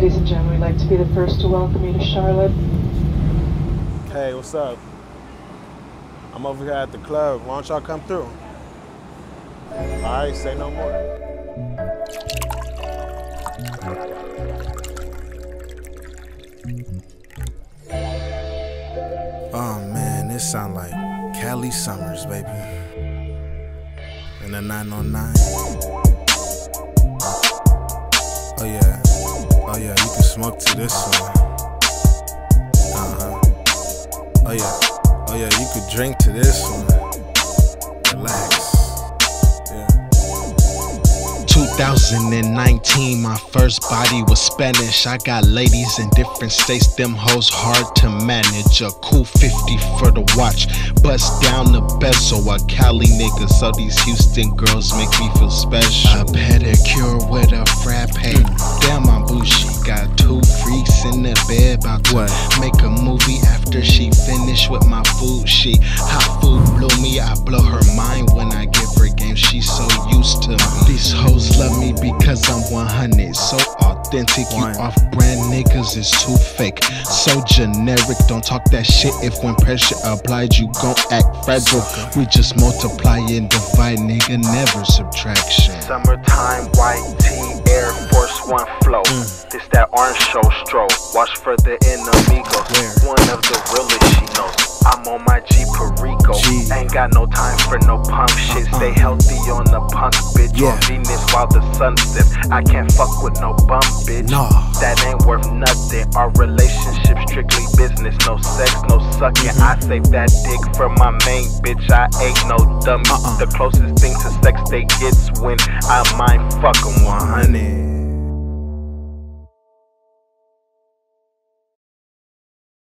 Ladies and gentlemen, we'd like to be the first to welcome you to Charlotte. Hey, what's up? I'm over here at the club. Why don't y'all come through? All right, say no more. Oh man, this sound like Cali Summers, baby. In the 909. Oh yeah. Smoke to this one. Uh-huh. Oh yeah. Oh yeah, you could drink to this one. Relax. 2019, my first body was Spanish. I got ladies in different states, them hoes hard to manage. A cool 50 for the watch, bust down the bezel. A Cali nigga, so these Houston girls make me feel special. A pedicure with a frappe. Damn, I'm What? make a movie after she finished with my food. She hot food blew me. I blow her mind when I give her game. She's so used to me. These hoes love me because I'm 100. So authentic. You off brand niggas is too fake. So generic. Don't talk that shit if when pressure applied, you gon' act fragile. We just multiply and divide, nigga. Never subtraction. Summertime white Orange show stroll. Watch for the enemigos. Where? One of the realest she knows. I'm on my G Perico. G. Ain't got no time for no pump shit. Uh-uh. Stay healthy on the punk bitch. Yeah. On Venus while the sun sets. I can't fuck with no bum bitch. Nah. That ain't worth nothing. Our relationship strictly business. No sex, no sucking. Mm-hmm. I save that dick for my main bitch. I ain't no dummy. Uh-uh. The closest thing to sex they get's when I mind fuck 'em 100. Honey.